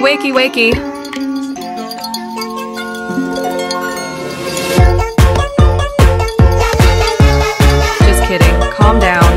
Wakey, wakey. calm down.